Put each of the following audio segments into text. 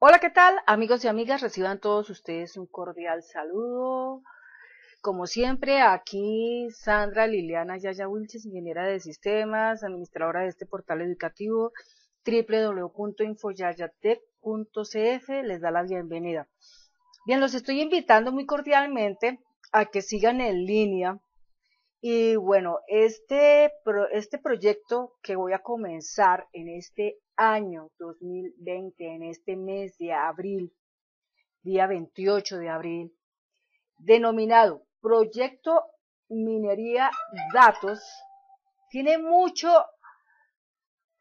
Hola, ¿qué tal? Amigos y amigas, reciban todos ustedes un cordial saludo. Como siempre, aquí Sandra Liliana Yaya Wilches, ingeniera de sistemas, administradora de este portal educativo www.infoyayatec.cf, les da la bienvenida. Bien, los estoy invitando muy cordialmente a que sigan en línea. Y bueno, este, este proyecto que voy a comenzar en este año 2020, en este mes de abril, día 28 de abril, denominado Proyecto Minería Datos, tiene mucho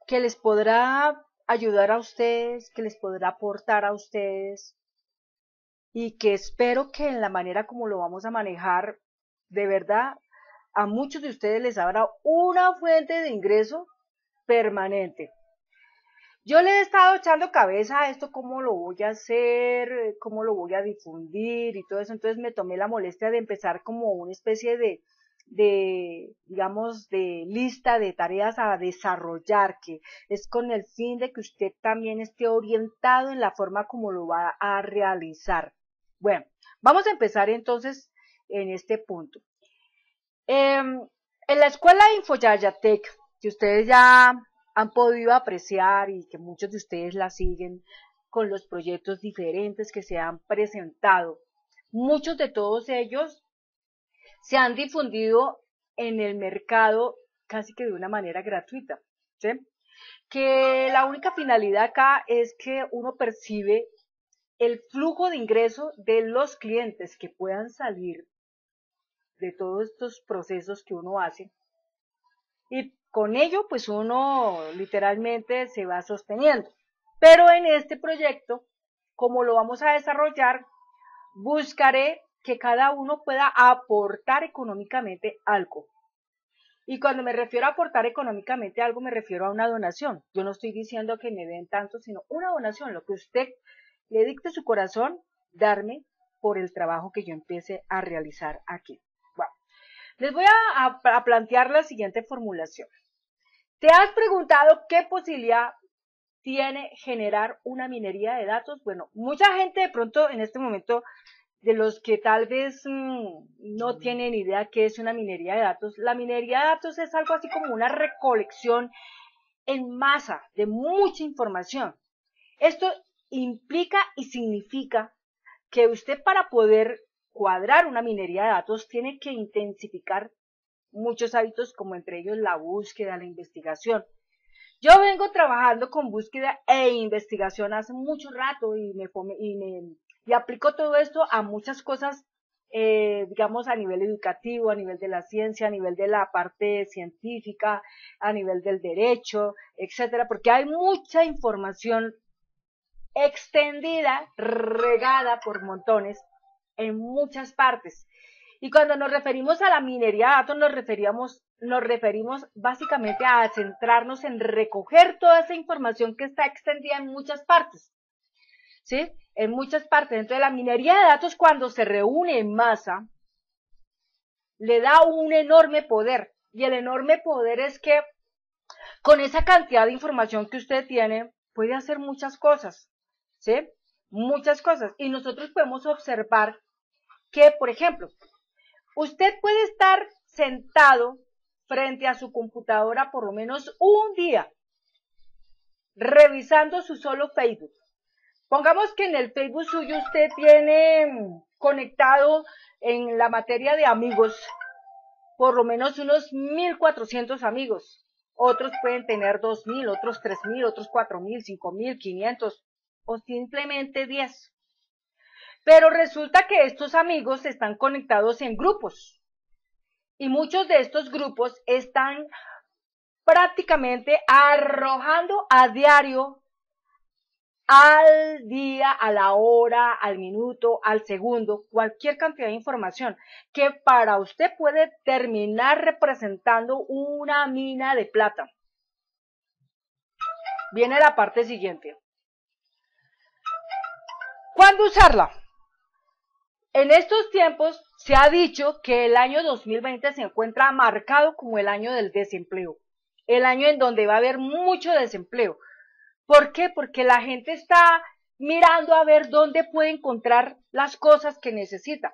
que les podrá ayudar a ustedes, que les podrá aportar a ustedes y que espero que en la manera como lo vamos a manejar, de verdad, a muchos de ustedes les habrá una fuente de ingreso permanente. Yo le he estado echando cabeza a esto, cómo lo voy a hacer, cómo lo voy a difundir y todo eso. Entonces me tomé la molestia de empezar como una especie de, de, digamos, de lista de tareas a desarrollar, que es con el fin de que usted también esté orientado en la forma como lo va a realizar. Bueno, vamos a empezar entonces en este punto. Em, en la escuela Infoyayatec, que ustedes ya han podido apreciar y que muchos de ustedes la siguen con los proyectos diferentes que se han presentado. Muchos de todos ellos se han difundido en el mercado casi que de una manera gratuita. ¿sí? Que la única finalidad acá es que uno percibe el flujo de ingreso de los clientes que puedan salir de todos estos procesos que uno hace y con ello pues uno literalmente se va sosteniendo. Pero en este proyecto, como lo vamos a desarrollar, buscaré que cada uno pueda aportar económicamente algo. Y cuando me refiero a aportar económicamente algo, me refiero a una donación. Yo no estoy diciendo que me den tanto, sino una donación, lo que usted le dicte su corazón, darme por el trabajo que yo empiece a realizar aquí. Les voy a, plantear la siguiente formulación. ¿Te has preguntado qué posibilidad tiene generar una minería de datos? Bueno, mucha gente de pronto en este momento, de los que tal vez mm, no tienen idea qué es una minería de datos, la minería de datos es algo así como una recolección en masa de mucha información. Esto implica y significa que usted para poder cuadrar una minería de datos tiene que intensificar muchos hábitos como entre ellos la búsqueda, la investigación. Yo vengo trabajando con búsqueda e investigación hace mucho rato y me, y me y aplico todo esto a muchas cosas, eh, digamos, a nivel educativo, a nivel de la ciencia, a nivel de la parte científica, a nivel del derecho, etcétera, porque hay mucha información extendida, regada por montones en muchas partes. Y cuando nos referimos a la minería de datos, nos referíamos, nos referimos básicamente a centrarnos en recoger toda esa información que está extendida en muchas partes. ¿Sí? En muchas partes. Entonces, la minería de datos, cuando se reúne en masa, le da un enorme poder. Y el enorme poder es que con esa cantidad de información que usted tiene, puede hacer muchas cosas. ¿Sí? Muchas cosas. Y nosotros podemos observar que, por ejemplo, usted puede estar sentado frente a su computadora por lo menos un día revisando su solo Facebook. Pongamos que en el Facebook suyo usted tiene conectado en la materia de amigos por lo menos unos 1400 amigos. Otros pueden tener 2000, otros 3000, otros 4000, 5500 o simplemente 10. Pero resulta que estos amigos están conectados en grupos. Y muchos de estos grupos están prácticamente arrojando a diario, al día, a la hora, al minuto, al segundo, cualquier cantidad de información que para usted puede terminar representando una mina de plata. Viene la parte siguiente. ¿Cuándo usarla? En estos tiempos se ha dicho que el año 2020 se encuentra marcado como el año del desempleo, el año en donde va a haber mucho desempleo. ¿Por qué? Porque la gente está mirando a ver dónde puede encontrar las cosas que necesita.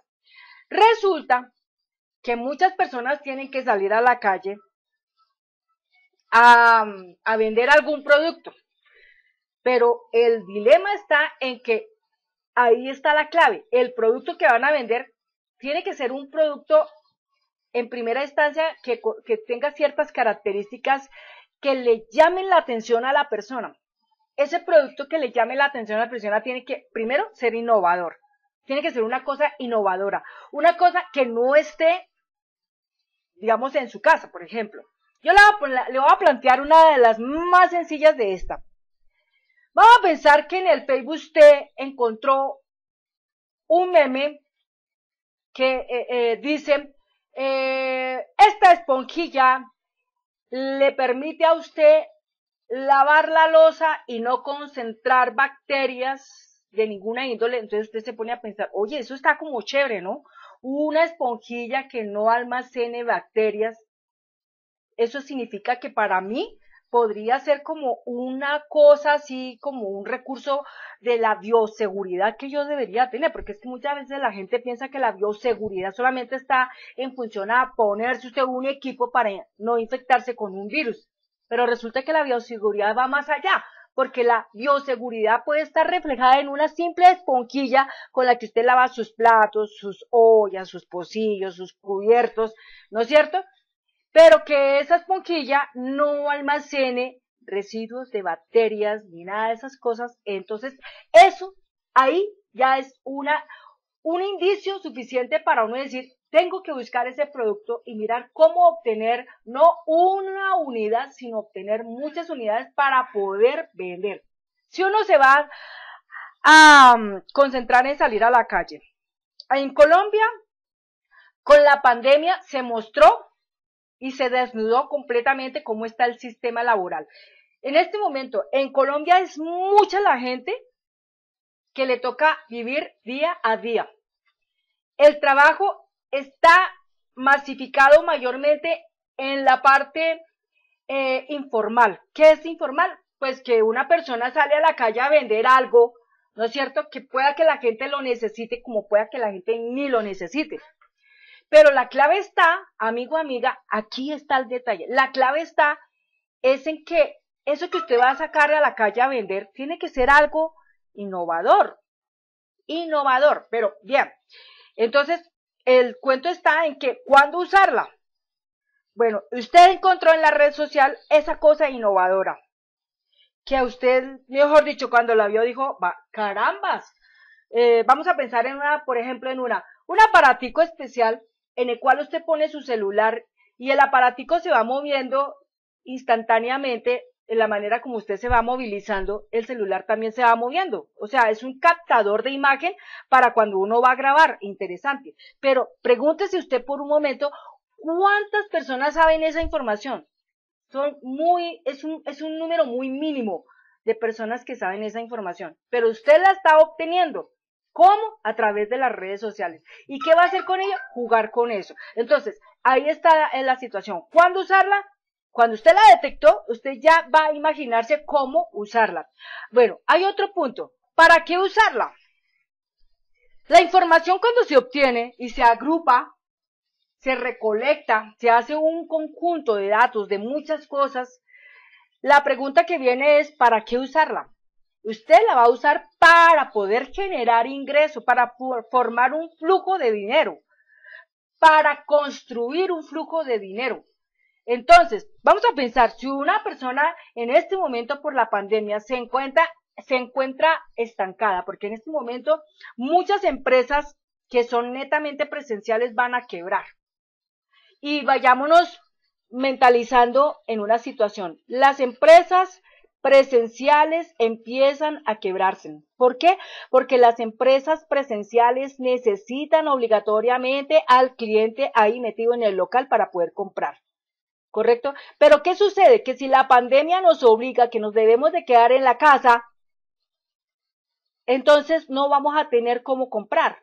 Resulta que muchas personas tienen que salir a la calle a, a vender algún producto. Pero el dilema está en que ahí está la clave. El producto que van a vender tiene que ser un producto en primera instancia que, que, tenga ciertas características que le llamen la atención a la persona. Ese producto que le llame la atención a la persona tiene que, primero, ser innovador. Tiene que ser una cosa innovadora. Una cosa que no esté, digamos, en su casa, por ejemplo. Yo le voy, a, le voy a plantear una de las más sencillas de esta. Vamos a pensar que en el Facebook usted encontró un meme que eh, eh, dice, eh, esta esponjilla le permite a usted lavar la losa y no concentrar bacterias de ninguna índole. Entonces usted se pone a pensar, oye, eso está como chévere, ¿no? Una esponjilla que no almacene bacterias. Eso significa que para mí podría ser como una cosa así, como un recurso de la bioseguridad que yo debería tener, porque es que muchas veces la gente piensa que la bioseguridad solamente está en función a ponerse usted un equipo para no infectarse con un virus, pero resulta que la bioseguridad va más allá, porque la bioseguridad puede estar reflejada en una simple esponjilla con la que usted lava sus platos, sus ollas, sus pocillos, sus cubiertos, ¿no es cierto? Pero que esa esponjilla no almacene residuos de bacterias ni nada de esas cosas. Entonces, eso ahí ya es una, un indicio suficiente para uno decir, tengo que buscar ese producto y mirar cómo obtener no una unidad, sino obtener muchas unidades para poder vender. Si uno se va a um, concentrar en salir a la calle. En Colombia, con la pandemia, se mostró y se desnudó completamente cómo está el sistema laboral. En este momento, en Colombia es mucha la gente que le toca vivir día a día. El trabajo está masificado mayormente en la parte eh, informal. ¿Qué es informal? Pues que una persona sale a la calle a vender algo, ¿no es cierto? Que pueda que la gente lo necesite como pueda que la gente ni lo necesite. Pero la clave está, amigo, amiga, aquí está el detalle. La clave está es en que eso que usted va a sacar a la calle a vender tiene que ser algo innovador. Innovador, pero bien. Entonces, el cuento está en que cuándo usarla. Bueno, usted encontró en la red social esa cosa innovadora. Que a usted, mejor dicho, cuando la vio dijo, va, carambas. Eh, vamos a pensar en una, por ejemplo, en una, un aparatico especial en el cual usted pone su celular y el aparatico se va moviendo instantáneamente en la manera como usted se va movilizando, el celular también se va moviendo. O sea, es un captador de imagen para cuando uno va a grabar. Interesante. Pero pregúntese usted por un momento, ¿cuántas personas saben esa información? Son muy, es un, es un número muy mínimo de personas que saben esa información. Pero usted la está obteniendo. ¿Cómo? A través de las redes sociales. ¿Y qué va a hacer con ella? Jugar con eso. Entonces, ahí está en la situación. ¿Cuándo usarla? Cuando usted la detectó, usted ya va a imaginarse cómo usarla. Bueno, hay otro punto. ¿Para qué usarla? La información cuando se obtiene y se agrupa, se recolecta, se hace un conjunto de datos de muchas cosas, la pregunta que viene es ¿para qué usarla? Usted la va a usar para poder generar ingreso, para formar un flujo de dinero, para construir un flujo de dinero. Entonces, vamos a pensar, si una persona en este momento por la pandemia se encuentra, se encuentra estancada, porque en este momento muchas empresas que son netamente presenciales van a quebrar. Y vayámonos mentalizando en una situación. Las empresas presenciales empiezan a quebrarse. ¿Por qué? Porque las empresas presenciales necesitan obligatoriamente al cliente ahí metido en el local para poder comprar. ¿Correcto? Pero ¿qué sucede? Que si la pandemia nos obliga que nos debemos de quedar en la casa, entonces no vamos a tener cómo comprar.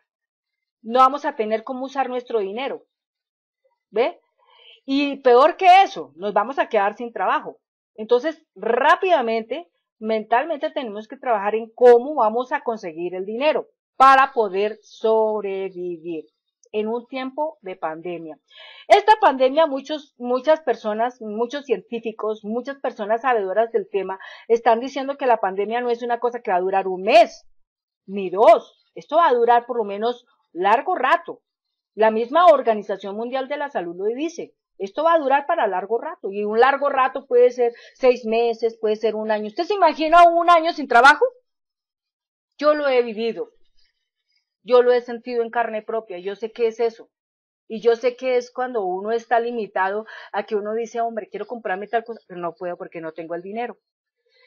No vamos a tener cómo usar nuestro dinero. ¿Ve? Y peor que eso, nos vamos a quedar sin trabajo. Entonces, rápidamente mentalmente tenemos que trabajar en cómo vamos a conseguir el dinero para poder sobrevivir en un tiempo de pandemia. Esta pandemia, muchos, muchas personas, muchos científicos, muchas personas sabedoras del tema están diciendo que la pandemia no es una cosa que va a durar un mes, ni dos. Esto va a durar por lo menos largo rato. La misma Organización Mundial de la Salud lo dice. Esto va a durar para largo rato. Y un largo rato puede ser seis meses, puede ser un año. ¿Usted se imagina un año sin trabajo? Yo lo he vivido. Yo lo he sentido en carne propia. Yo sé qué es eso. Y yo sé que es cuando uno está limitado a que uno dice, hombre, quiero comprarme tal cosa, pero no puedo porque no tengo el dinero.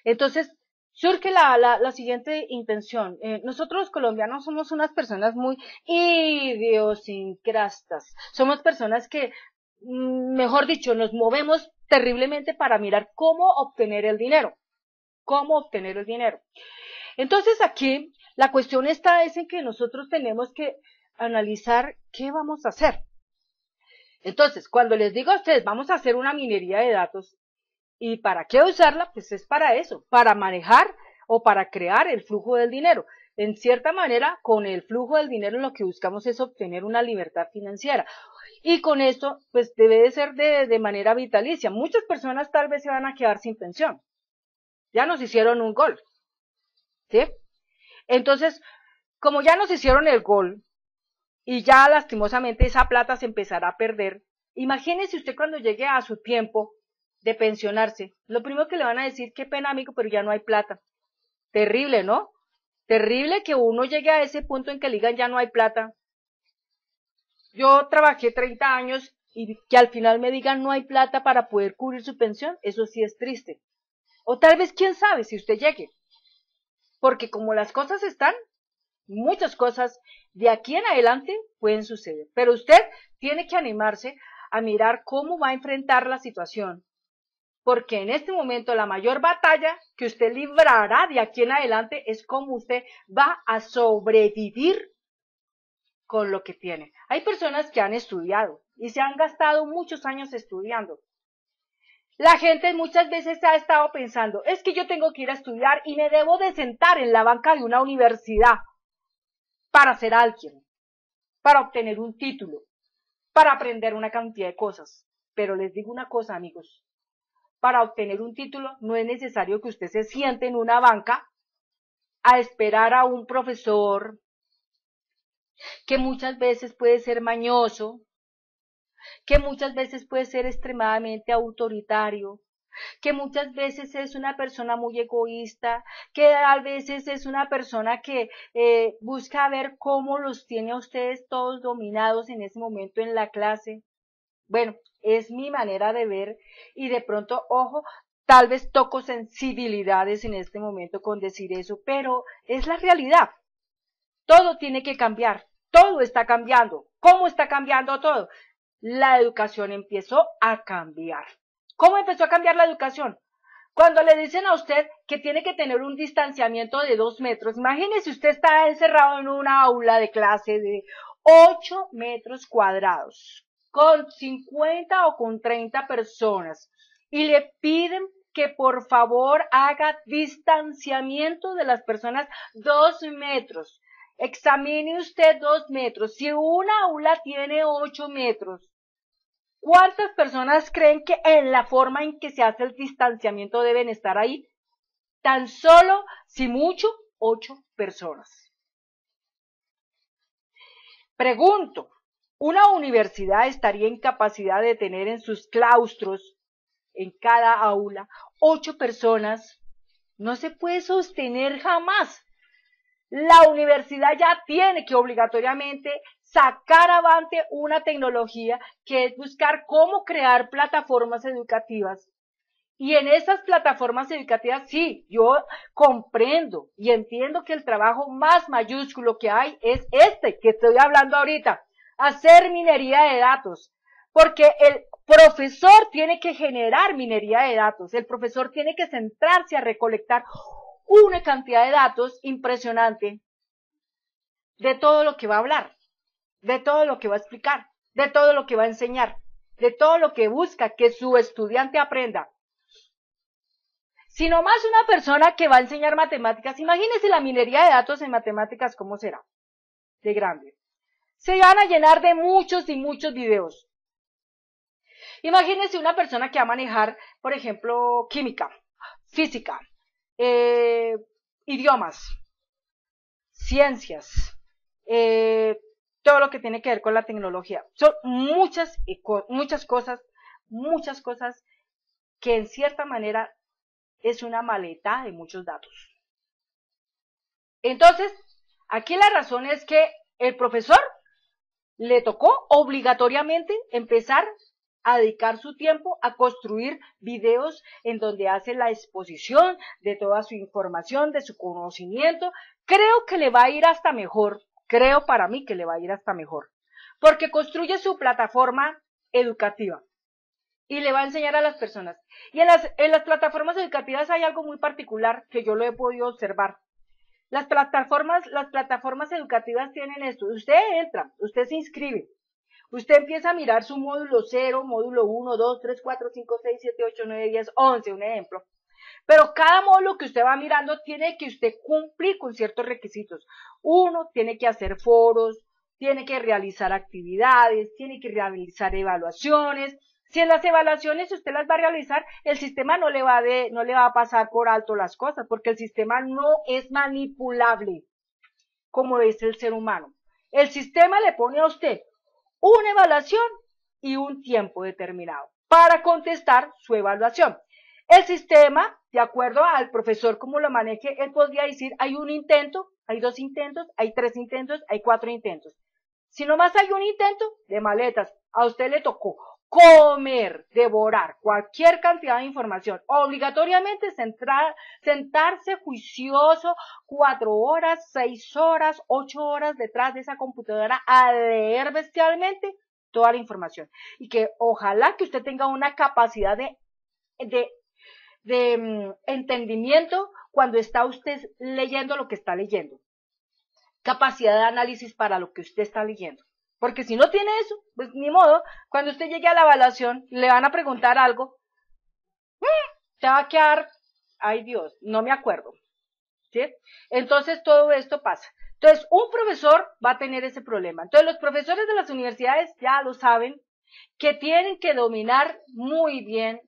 Entonces, surge la, la, siguiente intención. Eh, nosotros los colombianos somos unas personas muy idiosincrastas. Somos personas que mejor dicho, nos movemos terriblemente para mirar cómo obtener el dinero. Cómo obtener el dinero. Entonces aquí la cuestión está es en que nosotros tenemos que analizar qué vamos a hacer. Entonces, cuando les digo a ustedes, vamos a hacer una minería de datos, ¿y para qué usarla? Pues es para eso, para manejar o para crear el flujo del dinero. En cierta manera, con el flujo del dinero lo que buscamos es obtener una libertad financiera. Y con esto, pues debe de ser de, de manera vitalicia. Muchas personas tal vez se van a quedar sin pensión. Ya nos hicieron un gol. ¿Sí? Entonces, como ya nos hicieron el gol y ya lastimosamente esa plata se empezará a perder, imagínese usted cuando llegue a su tiempo de pensionarse, lo primero que le van a decir, qué pena amigo, pero ya no hay plata. Terrible, ¿no? Terrible que uno llegue a ese punto en que digan ya no hay plata. Yo trabajé 30 años y que al final me digan no hay plata para poder cubrir su pensión, eso sí es triste. O tal vez quién sabe si usted llegue. Porque como las cosas están, muchas cosas de aquí en adelante pueden suceder. Pero usted tiene que animarse a mirar cómo va a enfrentar la situación porque en este momento la mayor batalla que usted librará de aquí en adelante es cómo usted va a sobrevivir con lo que tiene. Hay personas que han estudiado y se han gastado muchos años estudiando. La gente muchas veces ha estado pensando, es que yo tengo que ir a estudiar y me debo de sentar en la banca de una universidad para ser alguien, para obtener un título, para aprender una cantidad de cosas. Pero les digo una cosa, amigos, para obtener un título, no es necesario que usted se siente en una banca a esperar a un profesor que muchas veces puede ser mañoso, que muchas veces puede ser extremadamente autoritario, que muchas veces es una persona muy egoísta, que a veces es una persona que eh, busca ver cómo los tiene a ustedes todos dominados en ese momento en la clase. Bueno, es mi manera de ver y de pronto, ojo, tal vez toco sensibilidades en este momento con decir eso, pero es la realidad. Todo tiene que cambiar, todo está cambiando. ¿Cómo está cambiando todo? La educación empezó a cambiar. ¿Cómo empezó a cambiar la educación? Cuando le dicen a usted que tiene que tener un distanciamiento de dos metros, imagínese usted está encerrado en una aula de clase de ocho metros cuadrados con 50 o con 30 personas y le piden que por favor haga distanciamiento de las personas dos metros. Examine usted dos metros. Si una aula tiene ocho metros, ¿cuántas personas creen que en la forma en que se hace el distanciamiento deben estar ahí? Tan solo, si mucho, ocho personas. Pregunto, una universidad estaría en capacidad de tener en sus claustros, en cada aula, ocho personas. No se puede sostener jamás. La universidad ya tiene que obligatoriamente sacar avante una tecnología que es buscar cómo crear plataformas educativas. Y en esas plataformas educativas, sí, yo comprendo y entiendo que el trabajo más mayúsculo que hay es este que estoy hablando ahorita, hacer minería de datos, porque el profesor tiene que generar minería de datos, el profesor tiene que centrarse a recolectar una cantidad de datos impresionante de todo lo que va a hablar, de todo lo que va a explicar, de todo lo que va a enseñar, de todo lo que busca que su estudiante aprenda. Si nomás una persona que va a enseñar matemáticas, imagínense la minería de datos en matemáticas, ¿cómo será? De grande. Se van a llenar de muchos y muchos videos. Imagínense una persona que va a manejar, por ejemplo, química, física, eh, idiomas, ciencias, eh, todo lo que tiene que ver con la tecnología. Son muchas, muchas cosas, muchas cosas que en cierta manera es una maleta de muchos datos. Entonces, aquí la razón es que el profesor le tocó obligatoriamente empezar a dedicar su tiempo a construir videos en donde hace la exposición de toda su información, de su conocimiento. Creo que le va a ir hasta mejor, creo para mí que le va a ir hasta mejor, porque construye su plataforma educativa y le va a enseñar a las personas. Y en las, en las plataformas educativas hay algo muy particular que yo lo he podido observar. Las plataformas, las plataformas educativas tienen esto. Usted entra, usted se inscribe, Usted empieza a mirar su módulo 0, módulo 1, 2, 3, 4, 5, 6, 7, 8, 9, 10, 11, un ejemplo. Pero cada módulo que usted va mirando tiene que usted cumplir con ciertos requisitos. Uno, tiene que hacer foros, tiene que realizar actividades, tiene que realizar evaluaciones. Si en las evaluaciones usted las va a realizar, el sistema no le va, de, no le va a pasar por alto las cosas, porque el sistema no es manipulable como es el ser humano. El sistema le pone a usted una evaluación y un tiempo determinado para contestar su evaluación. El sistema, de acuerdo al profesor como lo maneje, él podría decir, hay un intento, hay dos intentos, hay tres intentos, hay cuatro intentos. Si nomás hay un intento, de maletas, a usted le tocó comer, devorar cualquier cantidad de información, obligatoriamente sentarse juicioso cuatro horas, seis horas, ocho horas detrás de esa computadora a leer bestialmente toda la información. Y que ojalá que usted tenga una capacidad de, de, de mm, entendimiento cuando está usted leyendo lo que está leyendo. Capacidad de análisis para lo que usted está leyendo. Porque si no tiene eso, pues ni modo, cuando usted llegue a la evaluación, le van a preguntar algo, mm, te va a quedar, ay Dios, no me acuerdo. ¿Sí? Entonces todo esto pasa. Entonces, un profesor va a tener ese problema. Entonces, los profesores de las universidades ya lo saben, que tienen que dominar muy bien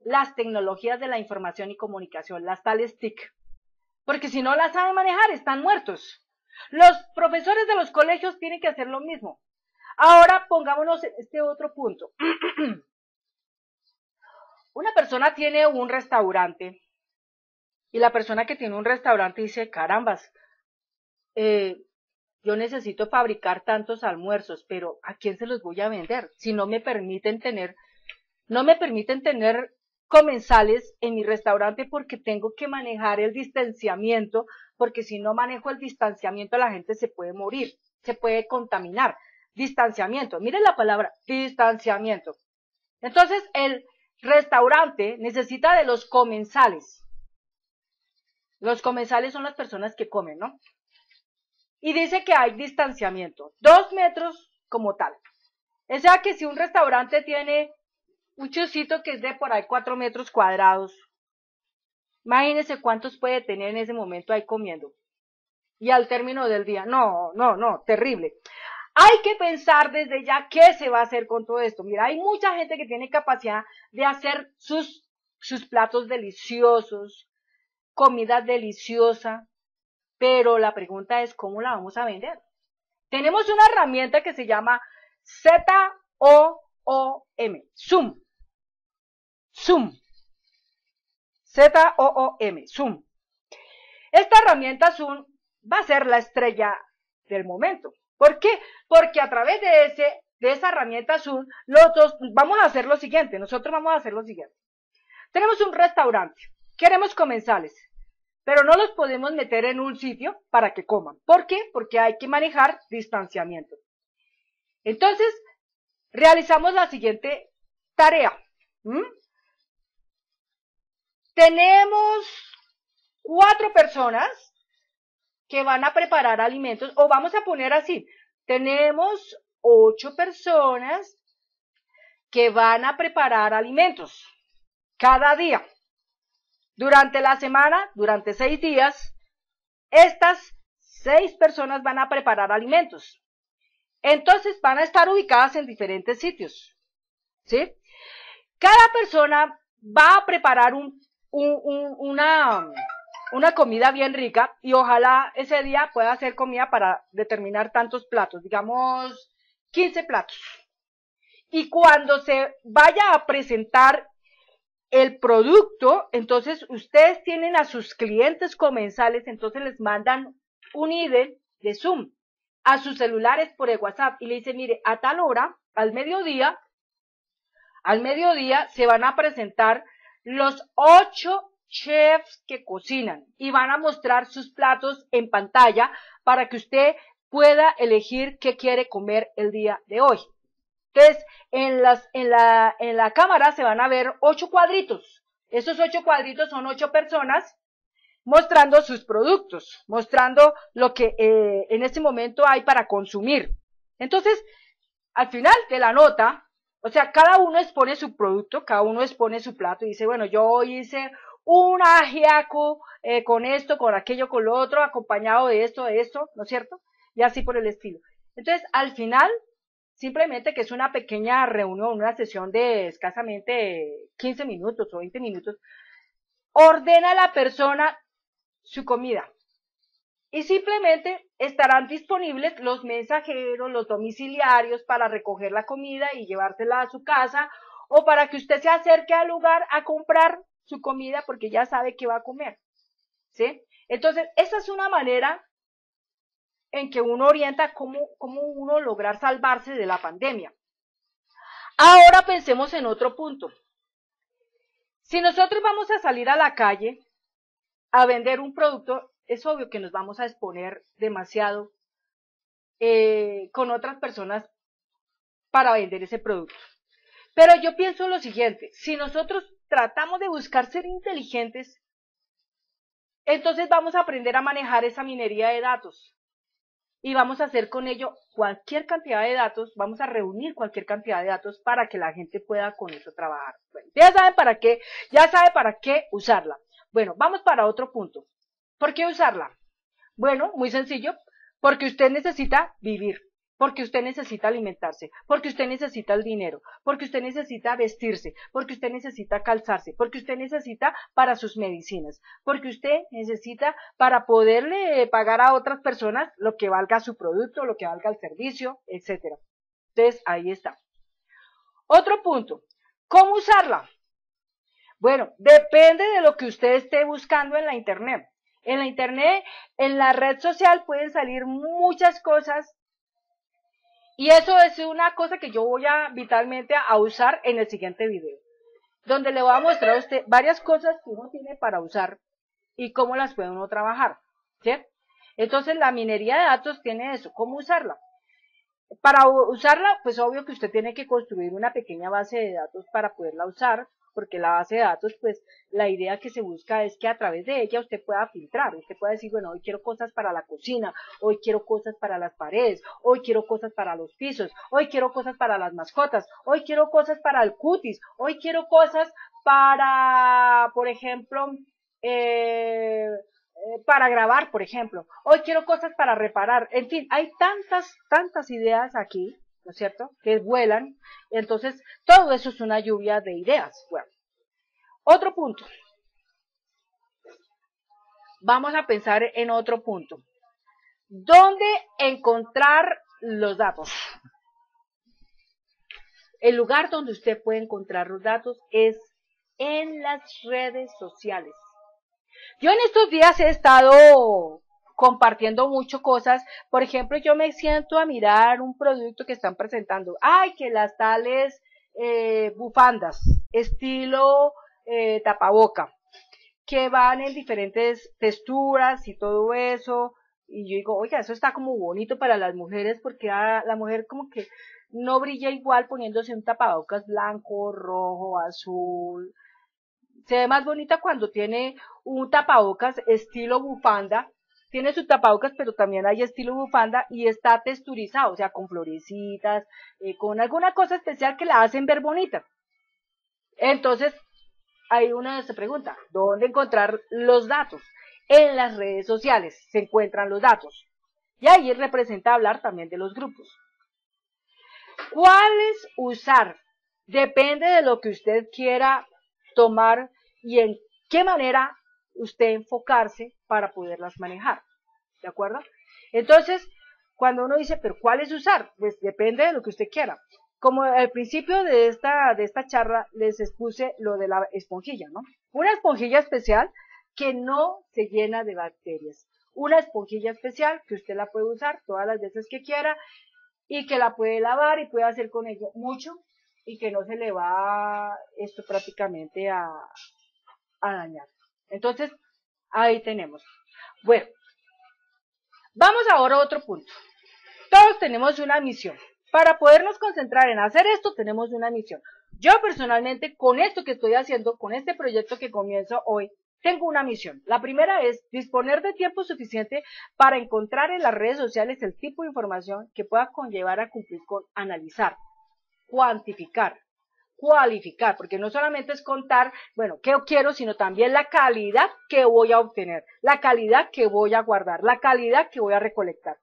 las tecnologías de la información y comunicación, las tales TIC. Porque si no las saben manejar, están muertos. Los profesores de los colegios tienen que hacer lo mismo. Ahora pongámonos en este otro punto. Una persona tiene un restaurante y la persona que tiene un restaurante dice, carambas, eh, yo necesito fabricar tantos almuerzos, pero ¿a quién se los voy a vender? Si no me permiten tener, no me permiten tener comensales en mi restaurante porque tengo que manejar el distanciamiento, porque si no manejo el distanciamiento la gente se puede morir, se puede contaminar distanciamiento. Miren la palabra distanciamiento. Entonces, el restaurante necesita de los comensales. Los comensales son las personas que comen, ¿no? Y dice que hay distanciamiento, dos metros como tal. O sea que si un restaurante tiene un chocito que es de por ahí cuatro metros cuadrados, imagínense cuántos puede tener en ese momento ahí comiendo. Y al término del día, no, no, no, terrible. Hay que pensar desde ya qué se va a hacer con todo esto. Mira, hay mucha gente que tiene capacidad de hacer sus, sus platos deliciosos, comida deliciosa, pero la pregunta es cómo la vamos a vender. Tenemos una herramienta que se llama Z-O-O-M, Zoom. Zoom. Z-O-O-M, Zoom. Esta herramienta Zoom va a ser la estrella del momento. ¿Por qué? Porque a través de, ese, de esa herramienta Zoom, nosotros vamos a hacer lo siguiente, nosotros vamos a hacer lo siguiente. Tenemos un restaurante, queremos comensales, pero no los podemos meter en un sitio para que coman. ¿Por qué? Porque hay que manejar distanciamiento. Entonces, realizamos la siguiente tarea. Tenemos cuatro personas que van a preparar alimentos, o vamos a poner así, tenemos ocho personas que van a preparar alimentos cada día. Durante la semana, durante seis días, estas seis personas van a preparar alimentos. Entonces van a estar ubicadas en diferentes sitios. ¿Sí? Cada persona va a preparar un, una, una comida bien rica y ojalá ese día pueda hacer comida para determinar tantos platos, digamos 15 platos. Y cuando se vaya a presentar el producto, entonces ustedes tienen a sus clientes comensales, entonces les mandan un ID de Zoom a sus celulares por el WhatsApp y le dice, mire, a tal hora, al mediodía, al mediodía se van a presentar los ocho chefs que cocinan y van a mostrar sus platos en pantalla para que usted pueda elegir qué quiere comer el día de hoy. Entonces, en, en, la, en la cámara se van a ver ocho cuadritos. Esos ocho cuadritos son ocho personas mostrando sus productos, mostrando lo que eh, en este momento hay para consumir. Entonces, al final de la nota, o sea, cada uno expone su producto, cada uno expone su plato y dice, bueno, yo hice un ajiaco eh, con esto, con aquello, con lo otro, acompañado de esto, de esto, ¿no es cierto? Y así por el estilo. Entonces, al final, simplemente que es una pequeña reunión, una sesión de escasamente 15 minutos o 20 minutos, ordena a la persona su comida. Y simplemente estarán disponibles los mensajeros, los domiciliarios para recoger la comida y llevársela a su casa o para que usted se acerque al lugar a comprar su comida porque ya sabe que va a comer. ¿Sí? Entonces, esa es una manera en que uno orienta cómo, cómo uno lograr salvarse de la pandemia. Ahora pensemos en otro punto. Si nosotros vamos a salir a la calle a vender un producto, es obvio que nos vamos a exponer demasiado eh, con otras personas para vender ese producto. Pero yo pienso lo siguiente, si nosotros tratamos de buscar ser inteligentes, entonces vamos a aprender a manejar esa minería de datos y vamos a hacer con ello cualquier cantidad de datos, vamos a reunir cualquier cantidad de datos para que la gente pueda con eso trabajar. ya saben para qué, ya sabe para qué usarla. Bueno, vamos para otro punto. ¿Por qué usarla? Bueno, muy sencillo, porque usted necesita vivir porque usted necesita alimentarse, porque usted necesita el dinero, porque usted necesita vestirse, porque usted necesita calzarse, porque usted necesita para sus medicinas, porque usted necesita para poderle pagar a otras personas lo que valga su producto, lo que valga el servicio, etcétera. Entonces, ahí está. Otro punto, ¿cómo usarla? Bueno, depende de lo que usted esté buscando en la internet. En la internet, en la red social pueden salir muchas cosas y eso es una cosa que yo voy a vitalmente a usar en el siguiente video, donde le voy a mostrar a usted varias cosas que uno tiene para usar y cómo las puede uno trabajar. ¿sí? Entonces la minería de datos tiene eso, cómo usarla. Para usarla, pues obvio que usted tiene que construir una pequeña base de datos para poderla usar, porque la base de datos, pues la idea que se busca es que a través de ella usted pueda filtrar, usted pueda decir, bueno, hoy quiero cosas para la cocina, hoy quiero cosas para las paredes, hoy quiero cosas para los pisos, hoy quiero cosas para las mascotas, hoy quiero cosas para el cutis, hoy quiero cosas para, por ejemplo, eh, eh, para grabar, por ejemplo. Hoy quiero cosas para reparar. En fin, hay tantas, tantas ideas aquí ¿no es cierto? Que vuelan. Entonces, todo eso es una lluvia de ideas. Bueno, otro punto. Vamos a pensar en otro punto. ¿Dónde encontrar los datos? El lugar donde usted puede encontrar los datos es en las redes sociales. Yo en estos días he estado compartiendo mucho cosas. Por ejemplo, yo me siento a mirar un producto que están presentando. Ay, que las tales eh, bufandas, estilo eh, tapaboca, que van en diferentes texturas y todo eso. Y yo digo, oye, eso está como bonito para las mujeres porque la mujer como que no brilla igual poniéndose un tapabocas blanco, rojo, azul. Se ve más bonita cuando tiene un tapabocas estilo bufanda tiene su tapabocas, pero también hay estilo bufanda y está texturizado, o sea, con florecitas, eh, con alguna cosa especial que la hacen ver bonita. Entonces, ahí uno se pregunta, ¿dónde encontrar los datos? En las redes sociales se encuentran los datos. Y ahí representa hablar también de los grupos. ¿Cuáles usar? Depende de lo que usted quiera tomar y en qué manera usted enfocarse para poderlas manejar. ¿De acuerdo? Entonces, cuando uno dice, pero ¿cuál es usar? Pues depende de lo que usted quiera. Como al principio de esta, de esta charla les expuse lo de la esponjilla, ¿no? Una esponjilla especial que no se llena de bacterias. Una esponjilla especial que usted la puede usar todas las veces que quiera y que la puede lavar y puede hacer con ello mucho y que no se le va esto prácticamente a, a dañar. Entonces, ahí tenemos. Bueno, vamos ahora a otro punto. Todos tenemos una misión. Para podernos concentrar en hacer esto, tenemos una misión. Yo personalmente, con esto que estoy haciendo, con este proyecto que comienzo hoy, tengo una misión. La primera es disponer de tiempo suficiente para encontrar en las redes sociales el tipo de información que pueda conllevar a cumplir con analizar, cuantificar, cualificar, porque no solamente es contar, bueno, qué quiero, sino también la calidad que voy a obtener, la calidad que voy a guardar, la calidad que voy a recolectar.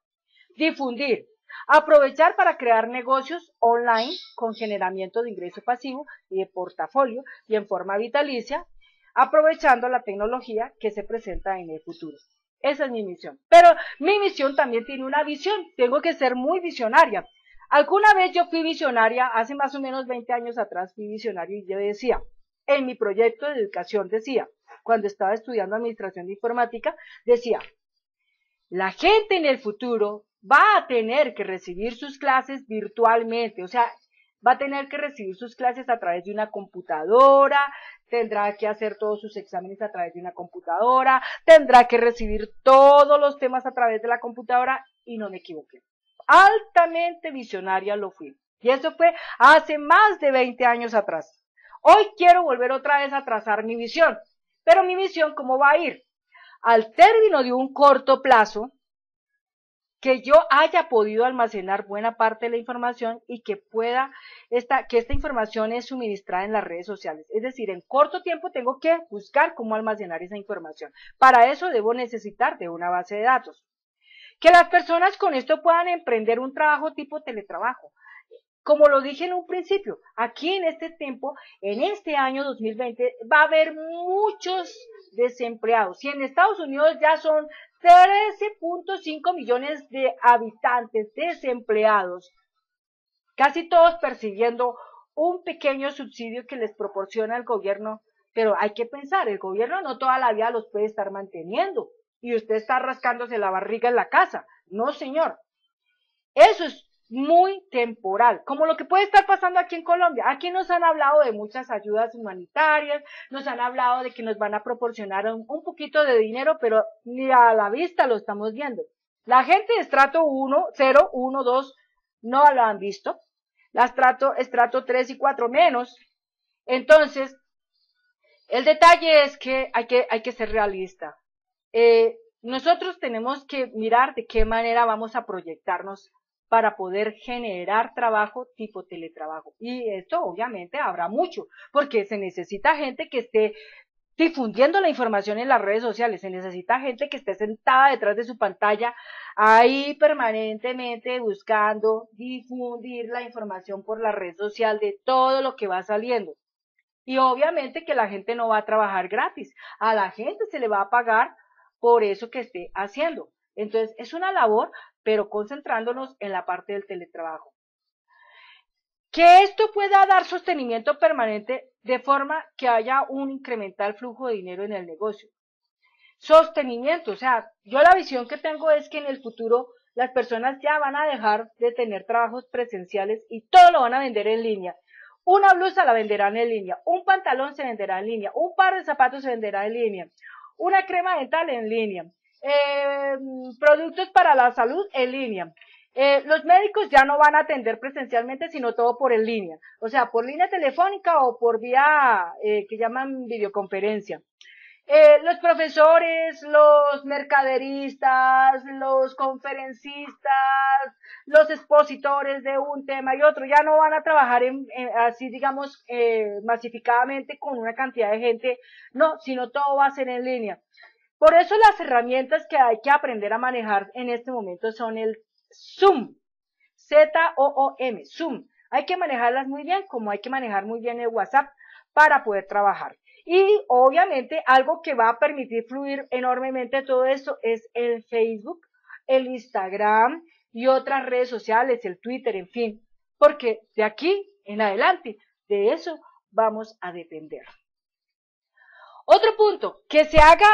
Difundir, aprovechar para crear negocios online con generamiento de ingreso pasivo y de portafolio y en forma vitalicia, aprovechando la tecnología que se presenta en el futuro. Esa es mi misión. Pero mi misión también tiene una visión. Tengo que ser muy visionaria. Alguna vez yo fui visionaria, hace más o menos 20 años atrás fui visionaria y yo decía, en mi proyecto de educación decía, cuando estaba estudiando administración de informática, decía, la gente en el futuro va a tener que recibir sus clases virtualmente, o sea, va a tener que recibir sus clases a través de una computadora, tendrá que hacer todos sus exámenes a través de una computadora, tendrá que recibir todos los temas a través de la computadora y no me equivoqué altamente visionaria lo fui. Y eso fue hace más de 20 años atrás. Hoy quiero volver otra vez a trazar mi visión. Pero mi visión, ¿cómo va a ir? Al término de un corto plazo, que yo haya podido almacenar buena parte de la información y que pueda, esta, que esta información es suministrada en las redes sociales. Es decir, en corto tiempo tengo que buscar cómo almacenar esa información. Para eso debo necesitar de una base de datos. Que las personas con esto puedan emprender un trabajo tipo teletrabajo. Como lo dije en un principio, aquí en este tiempo, en este año 2020, va a haber muchos desempleados. Y en Estados Unidos ya son 13.5 millones de habitantes desempleados, casi todos percibiendo un pequeño subsidio que les proporciona el gobierno. Pero hay que pensar, el gobierno no toda la vida los puede estar manteniendo y usted está rascándose la barriga en la casa. No, señor. Eso es muy temporal, como lo que puede estar pasando aquí en Colombia. Aquí nos han hablado de muchas ayudas humanitarias, nos han hablado de que nos van a proporcionar un, poquito de dinero, pero ni a la vista lo estamos viendo. La gente de estrato 1, 0, 1, 2 no lo han visto. La estrato, estrato 3 y 4 menos. Entonces, el detalle es que hay que, hay que ser realista. Eh, nosotros tenemos que mirar de qué manera vamos a proyectarnos para poder generar trabajo tipo teletrabajo. Y esto obviamente habrá mucho, porque se necesita gente que esté difundiendo la información en las redes sociales, se necesita gente que esté sentada detrás de su pantalla ahí permanentemente buscando difundir la información por la red social de todo lo que va saliendo. Y obviamente que la gente no va a trabajar gratis, a la gente se le va a pagar por eso que esté haciendo. Entonces, es una labor, pero concentrándonos en la parte del teletrabajo. Que esto pueda dar sostenimiento permanente de forma que haya un incremental flujo de dinero en el negocio. Sostenimiento, o sea, yo la visión que tengo es que en el futuro las personas ya van a dejar de tener trabajos presenciales y todo lo van a vender en línea. Una blusa la venderán en línea, un pantalón se venderá en línea, un par de zapatos se venderá en línea, una crema dental en línea, eh, productos para la salud en línea. Eh, los médicos ya no van a atender presencialmente, sino todo por en línea, o sea, por línea telefónica o por vía eh, que llaman videoconferencia. Eh, los profesores, los mercaderistas, los conferencistas, los expositores de un tema y otro ya no van a trabajar en, así, digamos, eh, masificadamente con una cantidad de gente, no, sino todo va a ser en línea. Por eso las herramientas que hay que aprender a manejar en este momento son el Zoom, Z-O-O-M, Zoom. Hay que manejarlas muy bien, como hay que manejar muy bien el WhatsApp para poder trabajar. Y obviamente algo que va a permitir fluir enormemente todo esto es el Facebook, el Instagram y otras redes sociales, el Twitter, en fin, porque de aquí en adelante de eso vamos a depender. Otro punto, que se haga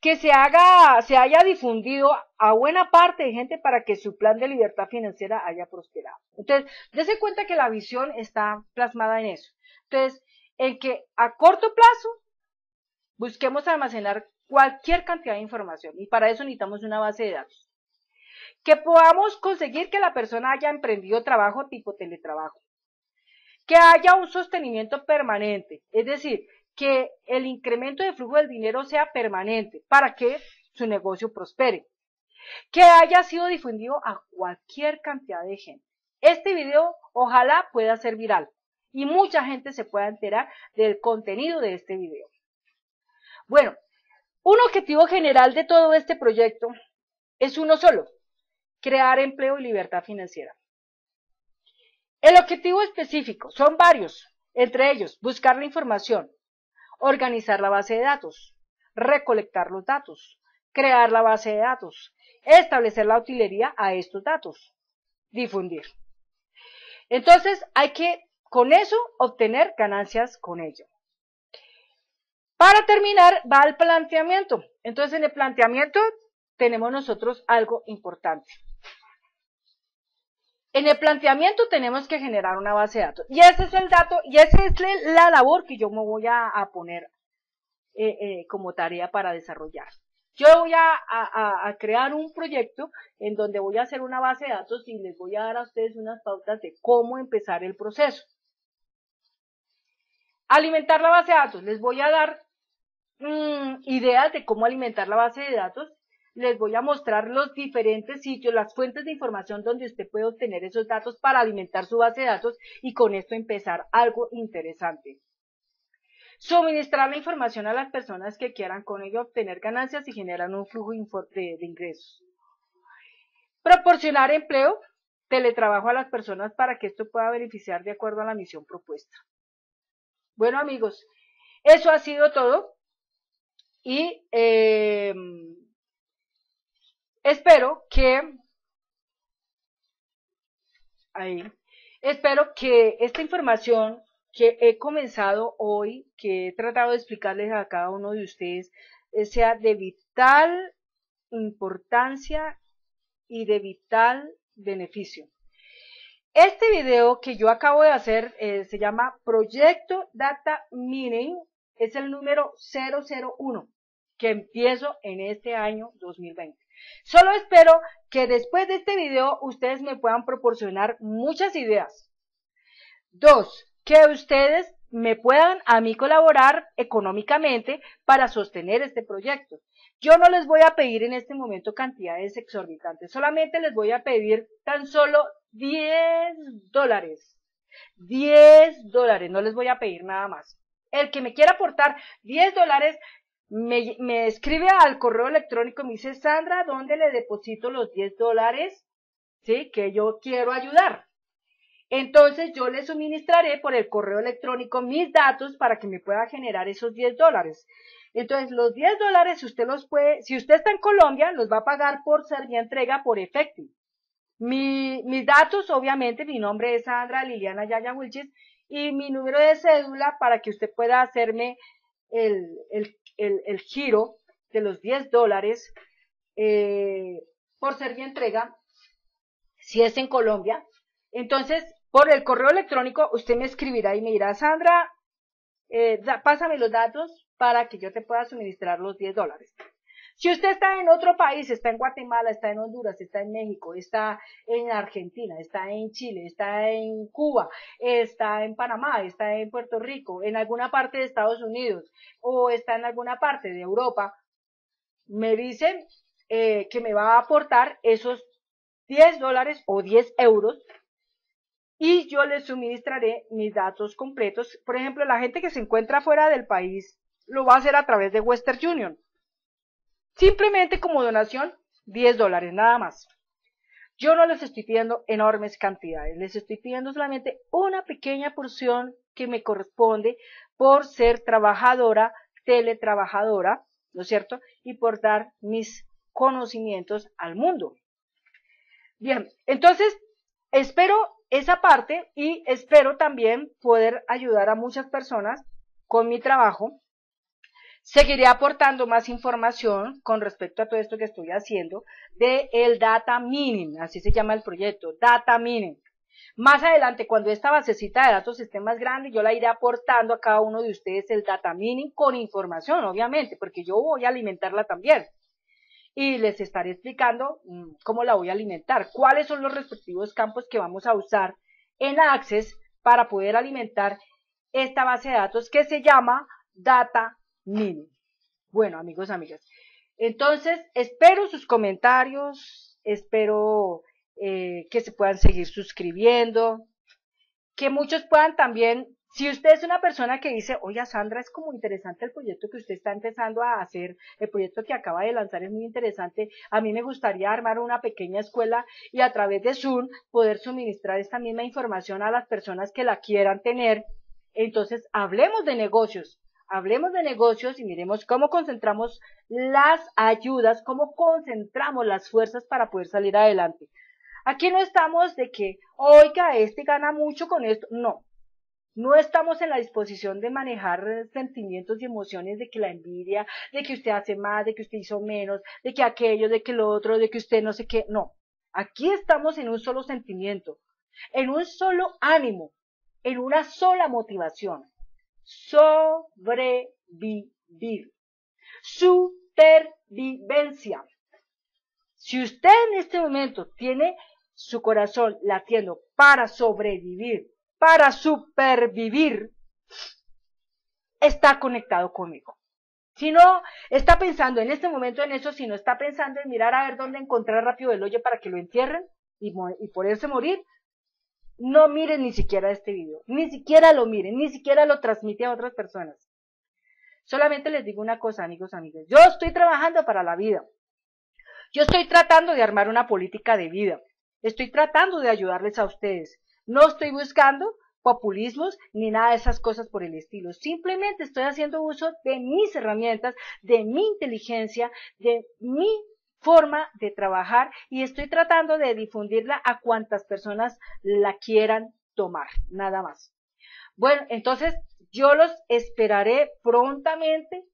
que se haga, se haya difundido a buena parte de gente para que su plan de libertad financiera haya prosperado. Entonces, dése cuenta que la visión está plasmada en eso. Entonces, en que a corto plazo busquemos almacenar cualquier cantidad de información y para eso necesitamos una base de datos. Que podamos conseguir que la persona haya emprendido trabajo tipo teletrabajo. Que haya un sostenimiento permanente, es decir, que el incremento de flujo del dinero sea permanente para que su negocio prospere. Que haya sido difundido a cualquier cantidad de gente. Este video ojalá pueda ser viral y mucha gente se pueda enterar del contenido de este video. Bueno, un objetivo general de todo este proyecto es uno solo, crear empleo y libertad financiera. El objetivo específico son varios, entre ellos buscar la información, organizar la base de datos, recolectar los datos, crear la base de datos, establecer la utilería a estos datos, difundir. Entonces hay que con eso obtener ganancias con ello. Para terminar, va al planteamiento. Entonces, en el planteamiento tenemos nosotros algo importante. En el planteamiento tenemos que generar una base de datos. Y ese es el dato, y esa es la labor que yo me voy a, poner eh, eh, como tarea para desarrollar. Yo voy a, crear un proyecto en donde voy a hacer una base de datos y les voy a dar a ustedes unas pautas de cómo empezar el proceso. Alimentar la base de datos. Les voy a dar mm, ideas de cómo alimentar la base de datos. Les voy a mostrar los diferentes sitios, las fuentes de información donde usted puede obtener esos datos para alimentar su base de datos y con esto empezar algo interesante. Suministrar la información a las personas que quieran con ello obtener ganancias y generar un flujo de, de ingresos. Proporcionar empleo, teletrabajo a las personas para que esto pueda beneficiar de acuerdo a la misión propuesta. Bueno amigos, eso ha sido todo y eh, espero que ahí, espero que esta información que he comenzado hoy, que he tratado de explicarles a cada uno de ustedes, eh, sea de vital importancia y de vital beneficio. Este video que yo acabo de hacer eh, se llama Proyecto Data Mining, es el número 001 que empiezo en este año 2020. Solo espero que después de este video ustedes me puedan proporcionar muchas ideas. Dos, que ustedes me puedan a mí colaborar económicamente para sostener este proyecto. Yo no les voy a pedir en este momento cantidades exorbitantes, solamente les voy a pedir tan solo 10 dólares. 10 dólares, no les voy a pedir nada más. El que me quiera aportar 10 dólares, me, me escribe al correo electrónico, me dice, Sandra, ¿dónde le deposito los 10 dólares? Sí, que yo quiero ayudar. Entonces yo le suministraré por el correo electrónico mis datos para que me pueda generar esos 10 dólares. Entonces los 10 dólares, usted los puede, si usted está en Colombia, los va a pagar por ser mi entrega por efectivo. Mi, mis datos, obviamente, mi nombre es Sandra Liliana Yaya Wilches y mi número de cédula para que usted pueda hacerme el, el, el, giro de los 10 dólares eh, por ser mi entrega, si es en Colombia. Entonces, por el correo electrónico, usted me escribirá y me dirá, Sandra, eh, pásame los datos para que yo te pueda suministrar los 10 dólares. Si usted está en otro país, está en Guatemala, está en Honduras, está en México, está en Argentina, está en Chile, está en Cuba, está en Panamá, está en Puerto Rico, en alguna parte de Estados Unidos o está en alguna parte de Europa, me dicen eh, que me va a aportar esos 10 dólares o 10 euros y yo les suministraré mis datos completos. Por ejemplo, la gente que se encuentra fuera del país lo va a hacer a través de Western Union. Simplemente como donación, 10 dólares, nada más. Yo no les estoy pidiendo enormes cantidades, les estoy pidiendo solamente una pequeña porción que me corresponde por ser trabajadora, teletrabajadora, ¿no es cierto? Y por dar mis conocimientos al mundo. Bien, entonces espero esa parte y espero también poder ayudar a muchas personas con mi trabajo. Seguiré aportando más información con respecto a todo esto que estoy haciendo de el data mining, así se llama el proyecto, data mining. Más adelante, cuando esta basecita de datos esté más grande, yo la iré aportando a cada uno de ustedes el data mining con información, obviamente, porque yo voy a alimentarla también y les estaré explicando mm, cómo la voy a alimentar, cuáles son los respectivos campos que vamos a usar en Access para poder alimentar esta base de datos que se llama Data Mini. Bueno, amigos, amigas. Entonces, espero sus comentarios, espero eh, que se puedan seguir suscribiendo, que muchos puedan también si usted es una persona que dice, oye Sandra, es como interesante el proyecto que usted está empezando a hacer, el proyecto que acaba de lanzar es muy interesante, a mí me gustaría armar una pequeña escuela y a través de Zoom poder suministrar esta misma información a las personas que la quieran tener. Entonces, hablemos de negocios, hablemos de negocios y miremos cómo concentramos las ayudas, cómo concentramos las fuerzas para poder salir adelante. Aquí no estamos de que, oiga, este gana mucho con esto. No, no estamos en la disposición de manejar sentimientos y emociones de que la envidia, de que usted hace más, de que usted hizo menos, de que aquello, de que lo otro, de que usted no sé qué. No. Aquí estamos en un solo sentimiento, en un solo ánimo, en una sola motivación. Sobrevivir. Supervivencia. Si usted en este momento tiene su corazón latiendo para sobrevivir, para supervivir, está conectado conmigo. Si no está pensando en este momento en eso, si no está pensando en mirar a ver dónde encontrar rápido el hoyo para que lo entierren y, y poderse morir, no miren ni siquiera este video, ni siquiera lo miren, ni siquiera lo transmite a otras personas. Solamente les digo una cosa, amigos, amigas. Yo estoy trabajando para la vida. Yo estoy tratando de armar una política de vida. Estoy tratando de ayudarles a ustedes. No estoy buscando populismos ni nada de esas cosas por el estilo. Simplemente estoy haciendo uso de mis herramientas, de mi inteligencia, de mi forma de trabajar y estoy tratando de difundirla a cuantas personas la quieran tomar, nada más. Bueno, entonces yo los esperaré prontamente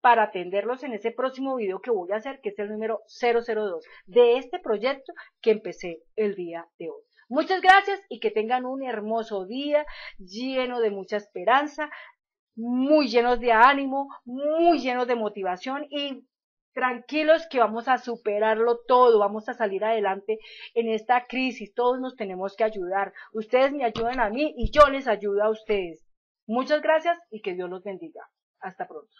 para atenderlos en ese próximo video que voy a hacer, que es el número 002 de este proyecto que empecé el día de hoy. Muchas gracias y que tengan un hermoso día lleno de mucha esperanza, muy llenos de ánimo, muy llenos de motivación y tranquilos que vamos a superarlo todo, vamos a salir adelante en esta crisis, todos nos tenemos que ayudar. Ustedes me ayudan a mí y yo les ayudo a ustedes. Muchas gracias y que Dios los bendiga. Hasta pronto.